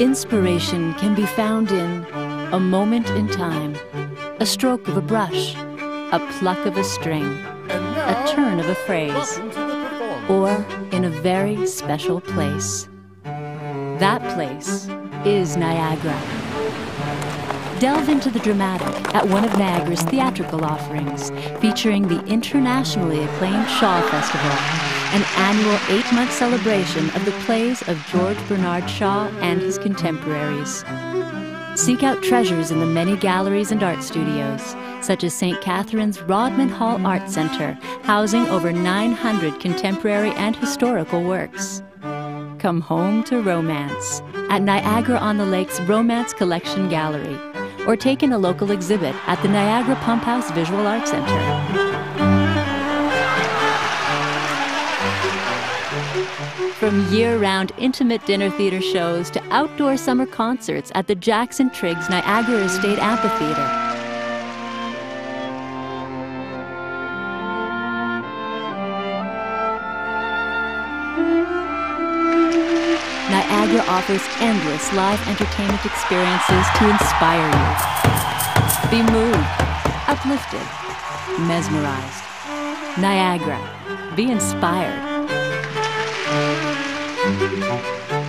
Inspiration can be found in a moment in time, a stroke of a brush, a pluck of a string, a turn of a phrase, or in a very special place. That place is Niagara. Delve into the dramatic at one of Niagara's theatrical offerings, featuring the internationally acclaimed Shaw Festival, an annual eight month celebration of the plays of George Bernard Shaw and his contemporaries. Seek out treasures in the many galleries and art studios, such as St. Catharines Rodman Hall Art Center, housing over 900 contemporary and historical works. Come home to romance at Niagara on the Lake's Romance Collection Gallery, or take in a local exhibit at the Niagara Pump House Visual Arts Center. From year round intimate dinner theater shows to outdoor summer concerts at the Jackson Triggs Niagara Estate Amphitheater. Niagara offers endless live entertainment experiences to inspire you. Be moved, uplifted, mesmerized. Niagara. Be inspired. Música